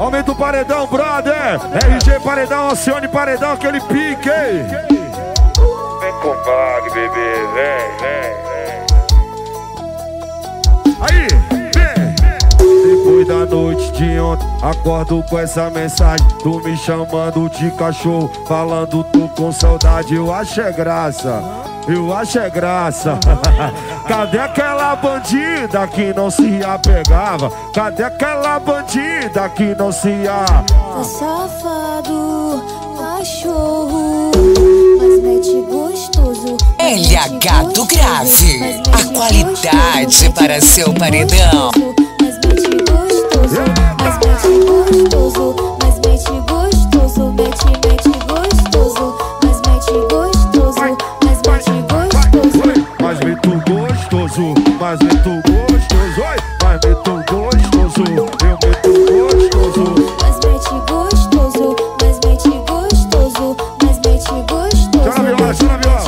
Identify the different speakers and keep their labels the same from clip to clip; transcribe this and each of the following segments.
Speaker 1: Aumenta o paredão, brother. RG paredão, Alcione paredão, aquele pique.
Speaker 2: Vem com bag, bebê, vem, vem,
Speaker 1: vem. Aí, Depois da noite de ontem, acordo com essa mensagem. Tu me chamando de cachorro, falando tu com saudade. Eu acho é graça. Eu acho é graça. Cadê aquela bandida que não se apegava? Cadê aquela bandida que não se a...
Speaker 3: Tá safado, cachorro, mas mete gostoso.
Speaker 4: LH do Grave, a qualidade para seu paredão.
Speaker 3: Mas mete gostoso, mas mete gostoso, mas mete gostoso, mete, mete gostoso, mas mete gostoso, mas mete gostoso.
Speaker 1: Mas meto gostoso, mas meto gostoso, mas meto gostoso, eu meto gostoso.
Speaker 3: Mas mete gostoso, mas mete gostoso, mas mete gostoso.
Speaker 1: Chora viola, chora viola.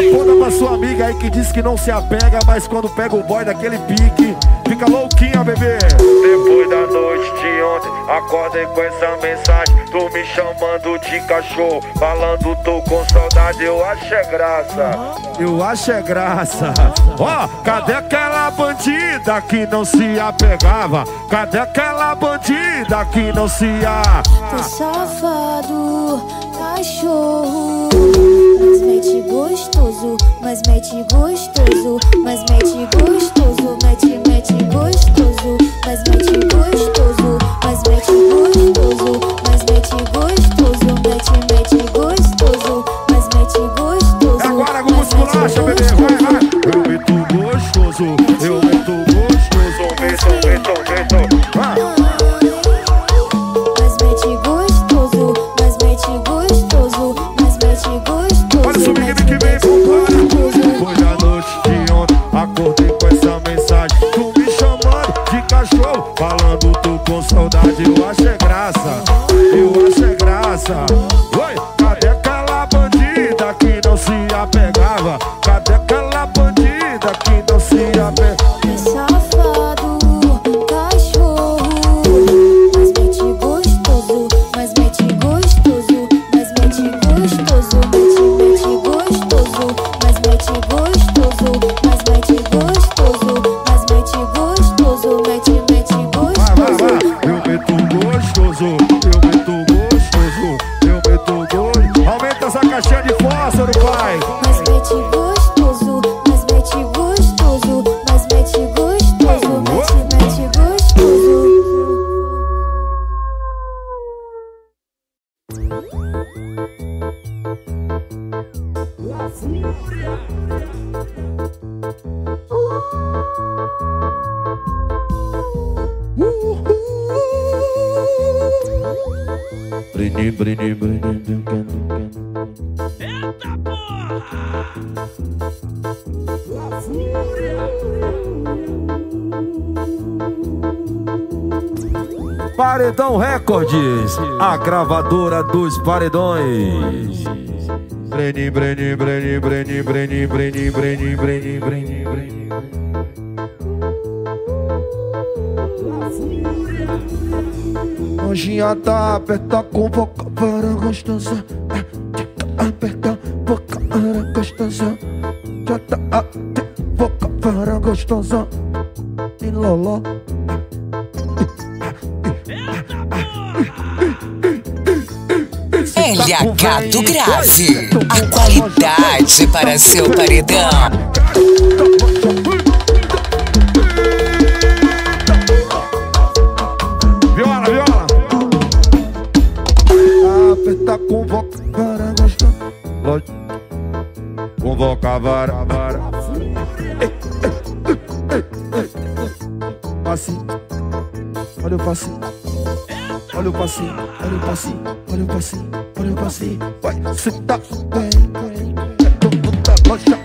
Speaker 1: Aponta pra sua amiga aí que diz que não se apega, mas quando pega o boy daquele pique, fica louquinha, bebê.
Speaker 2: Depois da noite de ontem, acordei com essa mensagem. Tu me chamando de cachorro, falando tô com saudade, eu acho é graça.
Speaker 1: Eu acho é graça. Ó, oh, cadê aquela bandida que não se apegava? Cadê aquela bandida que não se a.
Speaker 3: Tá safado, cachorro. Mas mete gostoso, mas mete gostoso, mas mete gostoso, mete, mete gostoso, mas mete gostoso, mas mete gostoso, mas mete gostoso, mete, mete gostoso, mas mete gostoso.
Speaker 1: Agora com musculacha, bebê, dum, dum. Paredão Records, a gravadora dos paredões. Breni, Breni, Breni, Breni, Breni, Breni, Breni, Breni, Breni, Breni. Anjinha tá aperta com boca para gostosa. Aperta boca para gostosa. Já tá boca para gostosa. E loló.
Speaker 4: LH do Grave, a qualidade para seu paredão.
Speaker 1: Convoca vara, vara. Passinho. Olha o passinho. Olha o passinho, olha o passinho, olha o passinho, olha o passinho. Vai, senta bem, bem. É todo mundo da loja, vai,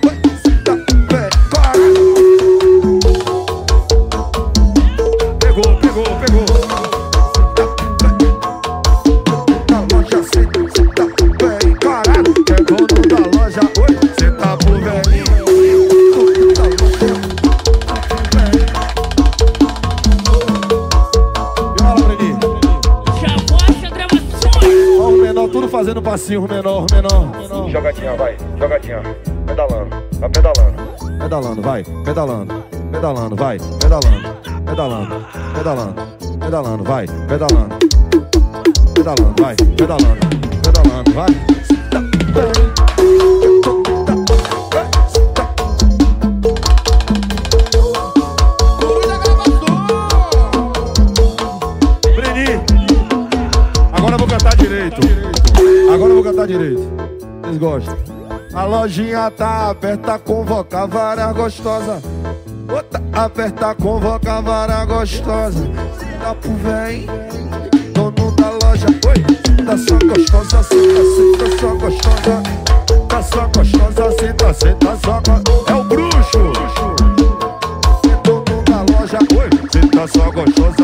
Speaker 1: passinho menor, menor.
Speaker 2: Jogadinha, vai, jogadinha. Pedalando, vai pedalando.
Speaker 1: Pedalando, vai, pedalando, pedalando, vai, pedalando, pedalando, pedalando, pedalando, vai, pedalando, pedalando, vai, pedalando, pedalando, vai. Gostam? A lojinha tá aberta, convoca vara gostosa. Outra aberta, convoca vara gostosa. Dá pro véi, dono da loja. Oi, tá só gostosa, senta, senta, só gostosa. Tá só gostosa, senta, senta, só gostosa. É o bruxo. É dono da loja. Oi, senta, só gostosa,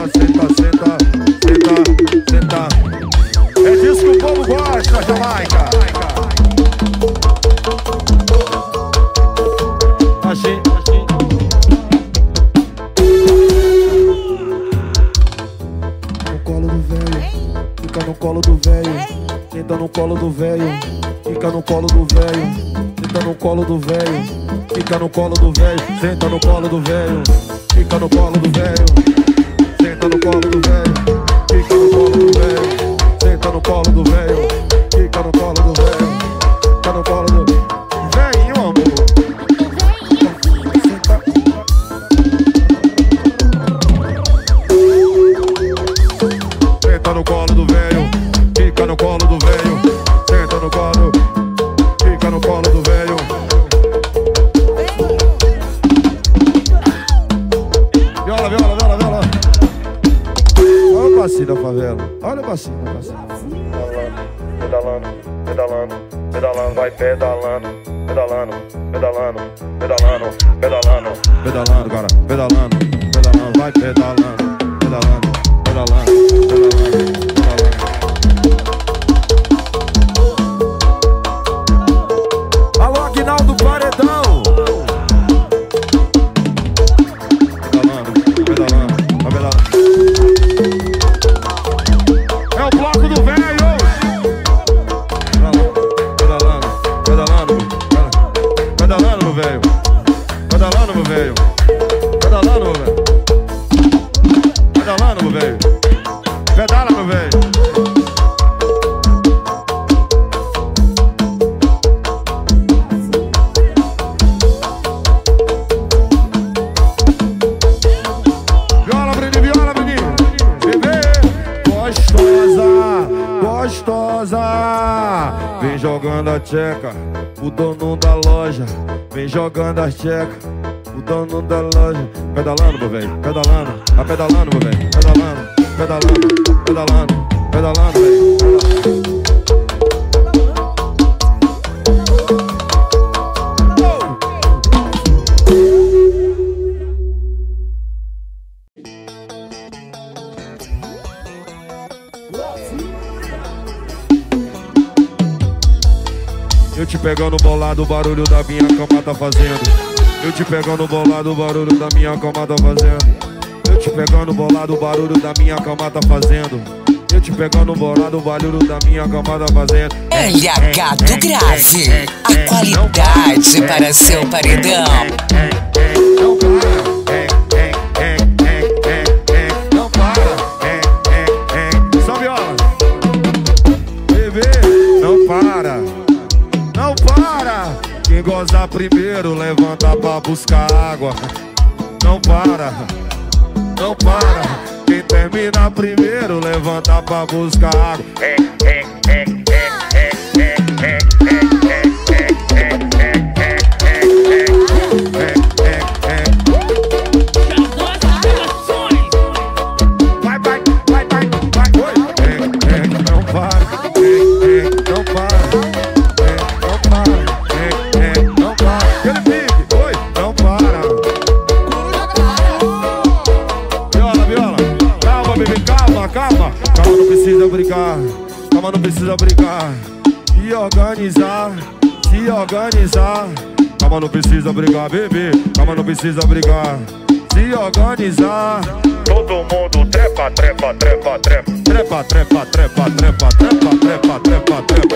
Speaker 1: no colo do velho. Senta no colo do velho, fica no colo do velho. Senta no colo do velho, fica no colo do velho. Senta no colo do velho, fica no colo do velho. Senta no colo do velho, Nirvana. Tcheca, o dono da loja. Vem jogando a tcheca, o dono da loja. Pedalando, meu velho, pedalando, vai pedalando, meu velho, pedalando, pedalando, pedalando, pedalando, velho. Pegando bolado, o barulho da minha cama tá fazendo. Eu te pegando bolado, o barulho da minha cama tá fazendo. Eu te pegando bolado, o barulho da minha cama tá fazendo. Eu te pegando bolado, o barulho da minha cama tá fazendo.
Speaker 4: LH do Grave. A qualidade para seu paredão.
Speaker 1: Primeiro, levanta pra buscar água. Não para. Não para. Quem termina primeiro, levanta pra buscar água. Vai, Calma, não precisa brigar, bebê. Calma, não precisa brigar. Se organizar.
Speaker 2: Todo mundo trepa, trepa, trepa, trepa.
Speaker 1: Trepa, trepa, trepa, trepa, trepa, trepa, trepa, trepa,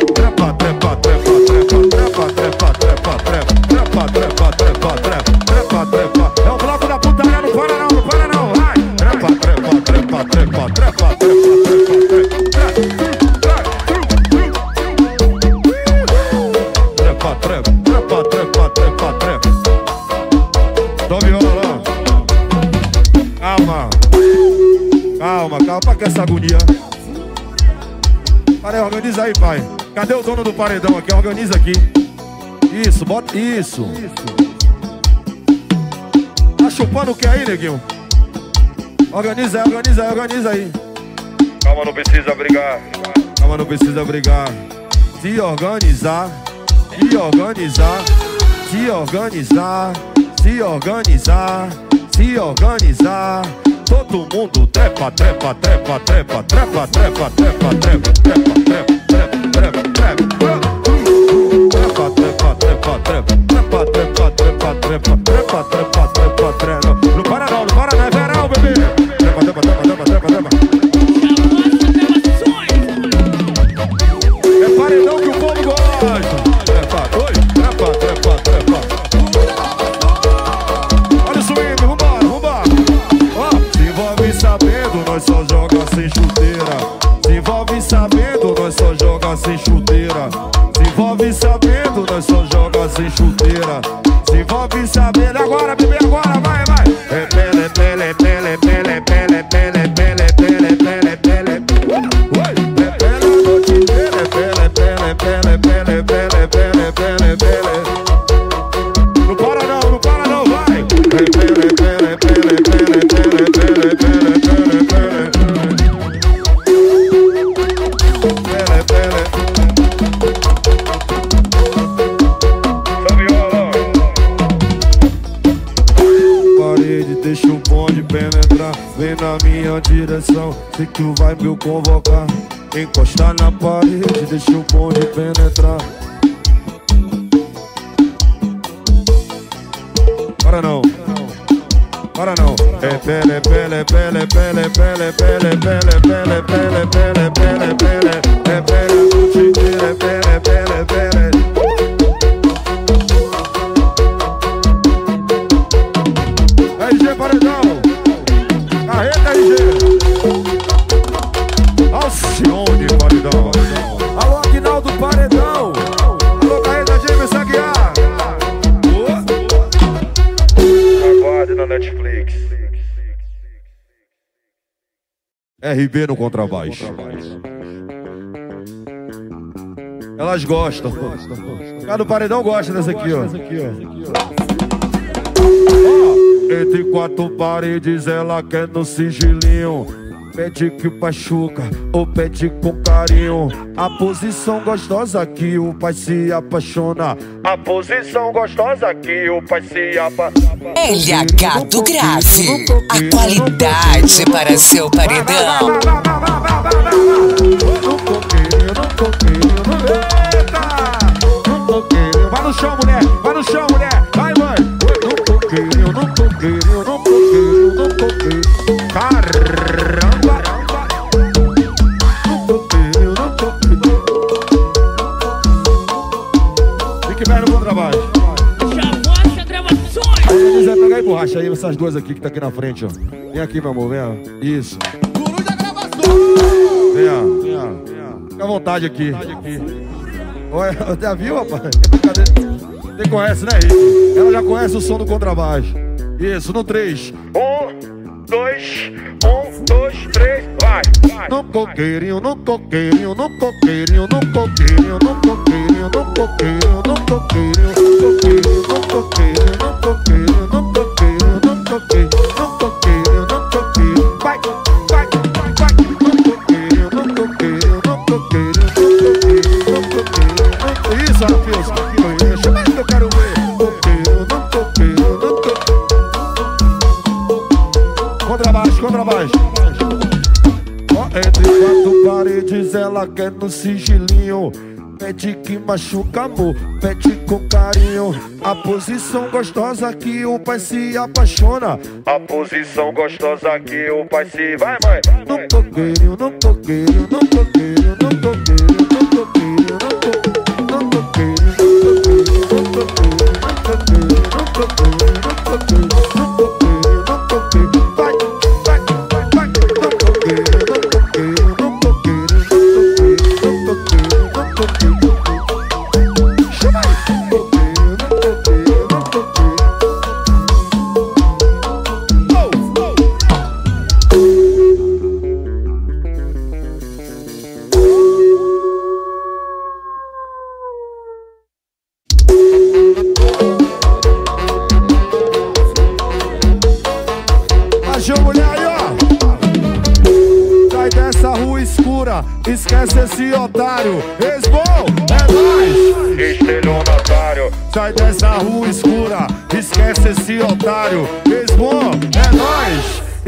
Speaker 1: aí, pai. Cadê o dono do paredão aqui? Organiza aqui. Isso, bota. Isso. Tá chupando o que aí, neguinho? Organiza aí, organiza aí, organiza aí.
Speaker 2: Calma, não precisa brigar.
Speaker 1: Calma, não precisa brigar. Se organizar, se organizar, se organizar, se organizar, se organizar. Todo mundo trepa, trepa, trepa, trepa, trepa, trepa, trepa, trepa, trepa, Sei que tu vai me convocar Encostar na parede, deixa o bonde penetrar Para não para não. É pele, pele, pele, pele, pele, pele, pele, pele, pele, pele, pele, pele. RB no contrabaixo. Elas gostam. Cada do paredão gosta dessa aqui. Ó, Entre quatro paredes ela quer no sigilinho. Pede que machuca ou pede com carinho. A posição gostosa que o pai se apaixona.
Speaker 2: A posição gostosa que o pai se apa.
Speaker 4: LH do Grave. A qualidade para seu paredão.
Speaker 1: Essas duas aqui que tá aqui na frente, ó. Vem aqui, meu amor, vem, ó. Isso. Vem, ó, vem, ó. Fica à vontade aqui. Olha, já viu, rapaz? Cadê? Você conhece, né, Rick? Ela já conhece o som do contrabaixo. Isso, no 3.
Speaker 2: Um, dois, um, dois, três, vai, vai.
Speaker 1: No coqueirinho, no coqueirinho, no coqueirinho, no coqueirinho, no coqueirinho, no coqueirinho, no coqueirinho, no coqueirinho, no coqueirinho, no coqueirinho, no coqueirinho, toquei, não toquei, eu não toquei. Vai, vai, vai, vai. Não toquei, eu não toquei, eu não toquei, eu não toquei, eu não toquei. Não toquei. Isso, Rafios, conheço, mas eu quero ver. Toquei, eu não toquei, eu não toquei. Contrabaixo, contrabaixo. Ó, entre quatro paredes, ela quer no sigilinho. Pede que machuca amor, pede com carinho A posição gostosa que o pai se apaixona
Speaker 2: A posição gostosa que o pai se vai, mãe.
Speaker 1: No coqueirinho, no coqueirinho, no coqueirinho, no coqueirinho, no coqueirinho, no coqueirinho, no coqueirinho, no coqueirinho, no coqueirinho, no coqueirinho,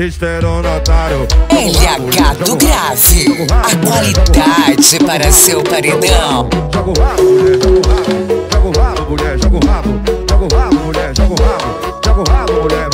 Speaker 1: Esteronatário.
Speaker 4: LH do Grave. A qualidade para seu paredão.
Speaker 1: Joga o rabo, mulher, joga o rabo. Joga o rabo, mulher, joga o rabo. Joga o rabo, mulher, joga o rabo. Joga o rabo, mulher,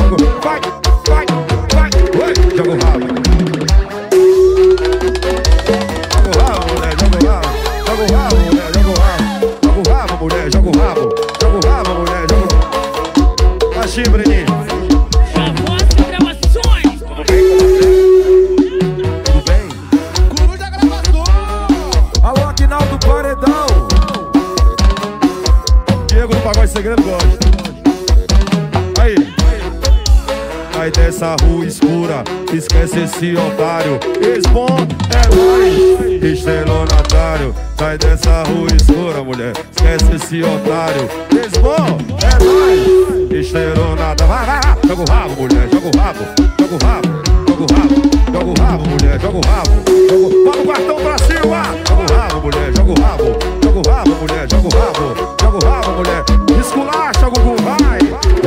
Speaker 1: esquece esse otário. Esbom é nóis, estelionatário. Sai dessa rua escura, mulher, esquece esse otário. Esbom é nóis, estelionatário. Vai, vai, vai. Joga o rabo, mulher, joga o rabo, joga o rabo, joga o rabo, joga o rabo, mulher, joga o rabo. Joga o... Bota o cartão pra cima. Joga o rabo, mulher, joga o rabo, joga o rabo, mulher, joga o rabo, joga o rabo, mulher. Esculacha, Gugu, vai.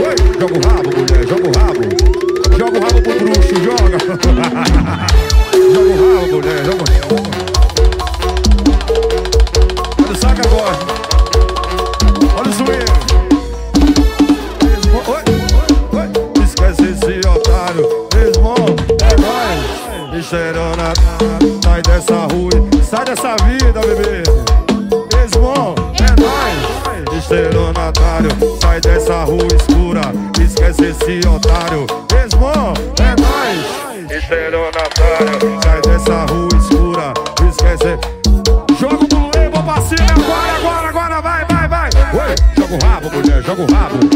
Speaker 1: Oi, joga o rabo, mulher, joga o rabo. Joga o rabo pro bruxo, joga. joga o rabo, mulher, joga o rabo. Saca agora. Sai dessa rua. Sai dessa vida, bebê. Desmon, é nóis. Esteronatário, sai dessa rua escura. Esquece esse otário. Desmon, é nóis.
Speaker 2: Estelionatário,
Speaker 1: Sai dessa rua escura, esquece. Joga o Blue pra cima agora, agora, agora, vai, vai, vai. Oi, joga o rabo, mulher, joga o rabo.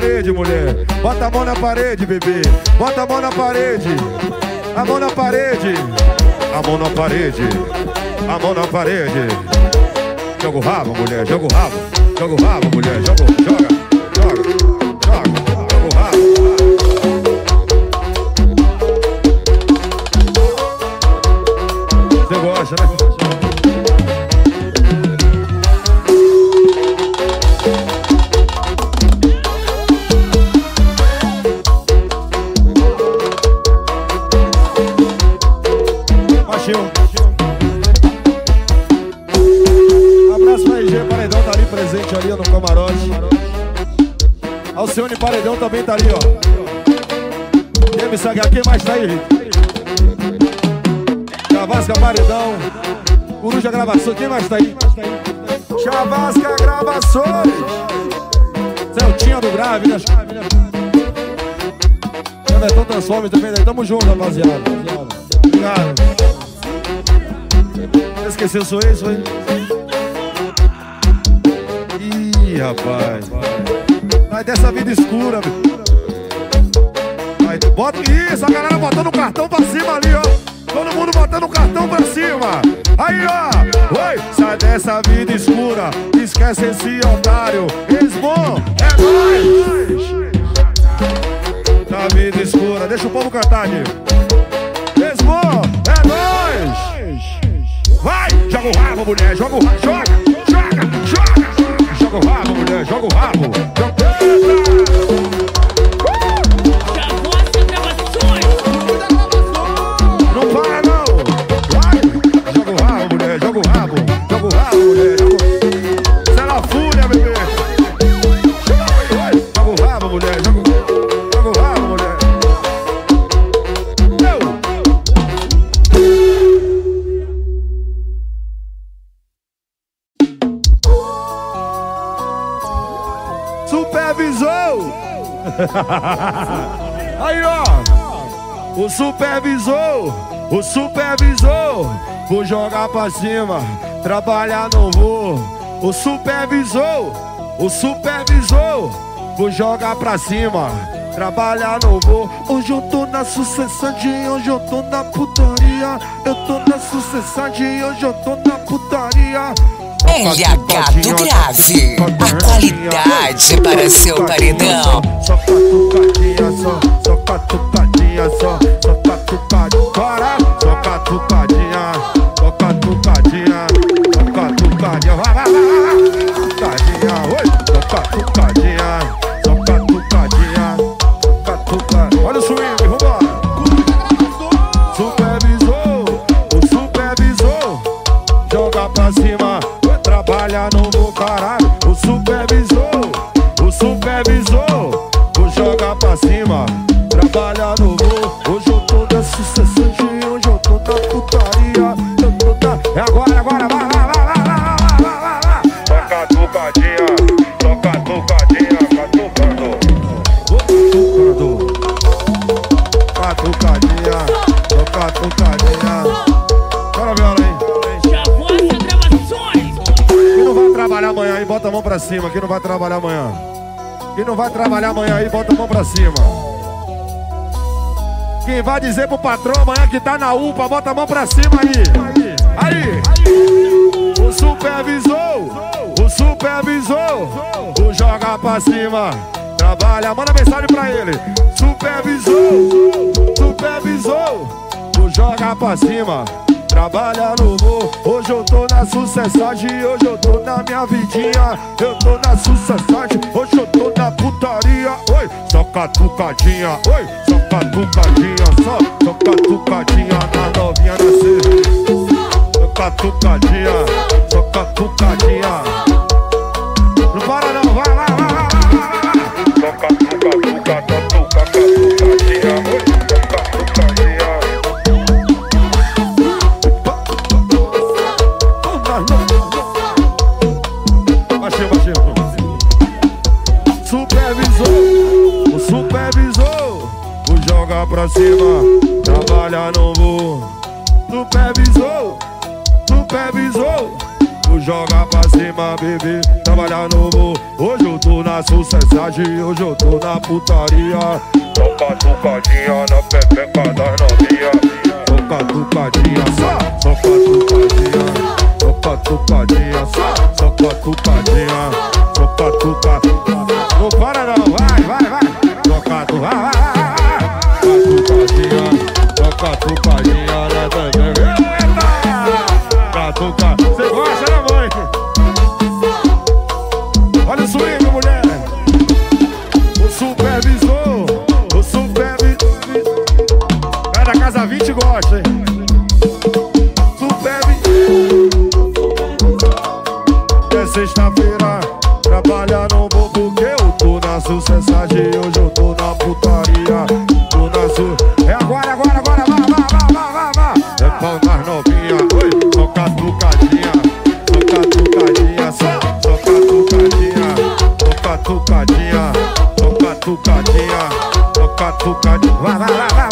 Speaker 1: Parede, mulher. Bota a mão na parede, bebê. Bota a mão na parede. A mão na parede. A mão na parede. A mão na parede. Joga o rabo, mulher, joga o rabo. Joga o rabo, mulher, joga, joga, Também tá ali, ó. Quem me segue aqui, mais tá aí, gente. Chavasca Paredão. Coruja Gravações, quem mais tá aí? Chavasca Gravações. Celtinha do Grave, né? Everton Transforme também, né? Tamo junto, rapaziada. Obrigado. Esqueceu, sou isso, foi? Ih, rapaz. Vai dessa vida escura, meu. Vai, bota isso, a galera botando o cartão pra cima ali, ó. Todo mundo botando o cartão pra cima. Aí, ó. Oi, sai dessa vida escura. Esquece esse otário. Esbom, é nóis. Na vida escura. Deixa o povo cantar aqui. Esbom, é nóis. Vai, joga o rabo, mulher. Joga o rabo. Joga, joga, joga. Joga o rabo, mulher. Joga o rabo. Joga. Aí, ó. O supervisor, o supervisor. Vou jogar pra cima, trabalhar não vou. O supervisor, o supervisor. Vou jogar pra cima, trabalhar não vou. Hoje eu tô na sucessade, hoje eu tô na putaria. Eu tô na sucessade, hoje eu tô na putaria.
Speaker 4: LH do Grave. A qualidade para seu paredão.
Speaker 1: Só catucadinha, só, só catucadinha, só, só catucadinha. Bora, só catucadinha, só catucadinha, só catucadinha. Vai, vai, vai. Catucadinha, oi, só catucadinha, I know cima. Quem não vai trabalhar amanhã? Quem não vai trabalhar amanhã aí, bota a mão pra cima. Quem vai dizer pro patrão amanhã que tá na UPA, bota a mão pra cima aí. Aí. O supervisor, o supervisor, o joga pra cima. Trabalha, manda mensagem pra ele. Supervisor, supervisor, o joga pra cima. Trabalha no voo, hoje eu tô na sucessagem, hoje eu tô na minha vidinha, eu tô na sucessagem, hoje eu tô na putaria, oi, só catucadinha, oi, só catucadinha, só, só catucadinha na novinha nascer, só catucadinha, só catucadinha, não para não, vai, vai, pra cima, trabalha no voo. Supervisor, supervisor, o joga pra cima, bebê, trabalha no voo. Hoje eu tô na sucessagem, hoje eu tô na putaria.
Speaker 2: Só catucadinha na pepeca das novinha.
Speaker 1: Só catucadinha, só, só catucadinha, só catucadinha, só, só catucadinha, só catucadinha. Não para não, vai, vai, vai. Só catu, Catucadinha na tanga Catuca, pau nas novinha, oi, só catucadinha, só catucadinha, só, só catucadinha, só catucadinha, só catucadinha, só catucadinha. Vai, vai, vai, vai,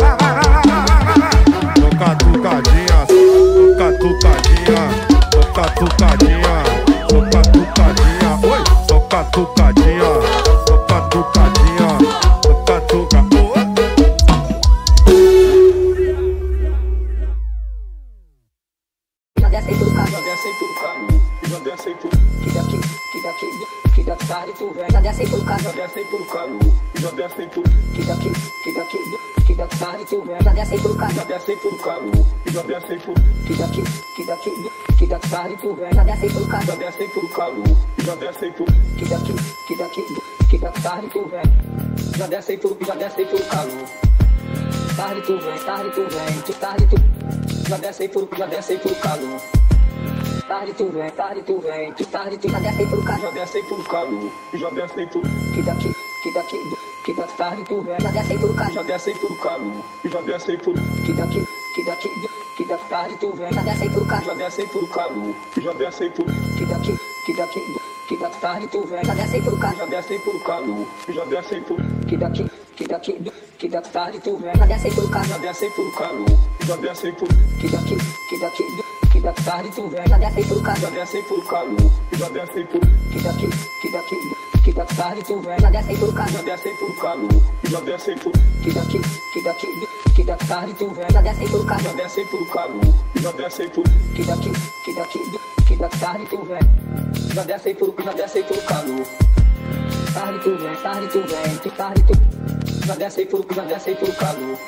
Speaker 5: já desce tudo. Que daqui, que daqui, que da tarde tu vem. Já desce tudo, já desce tudo carro. Tarde tu vem, tarde tu vem, tu tarde tu. Já desce tudo, já desce tudo calor. Tarde tu vem, tarde tu vem, tu tarde tu já desce tudo calor. Já desce tudo calor, já desce tudo. Que daqui, que daqui, que da tarde tu vem, já desce tudo calor. Já desce tudo calor, já desce tudo. Que daqui, que daqui, que da tarde tu vem, já desce tudo calor. Já desce tudo calor, já desce tudo. Que daqui, que daqui, que da tarde tu vem. Já desce pro carro, já desce pro calor. Já desce pro que daqui, que daqui, que da tarde tu vem. Já desce pro carro, já desce pro calor. Já desce pro que daqui, que daqui, que da tarde tu vem. Já desce pro carro, já desce pro calor. Já desce pro que daqui, que daqui, da tarde tu vem. Já desce pro carro, já desce pro calor. Já desce pro que daqui, que daqui, que da tarde tu vem. Já desce pro carro, já desce pro calor. Já desce pro que daqui, que daqui, que da tarde tu vem. Já desce pro, já desce pro calor. Tarde tu vem, tarde tu vem, que tarde tu já desce pro, já desce pro calor.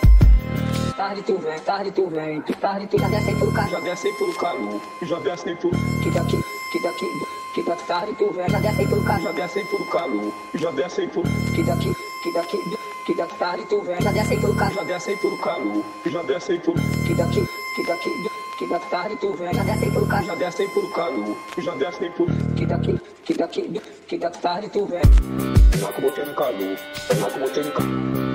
Speaker 5: Tarde tu vem, tarde tu vem, que tarde tu já desce pro calor. Já desce pro calor, já desce pro que daqui, que daqui, que da tarde tu vem, já desce pro calor. Já desce pro calor, já desce pro que daqui, que daqui, que da tarde tu vem, já desce pro calor. Já desce pro calor, já desce pro que daqui, que daqui, que da tarde tu vem, já desce pro calor. Já desce pro calor, já desce pro que daqui, que daqui, que da tarde tu vem. Já botei no calor, já botei no calor.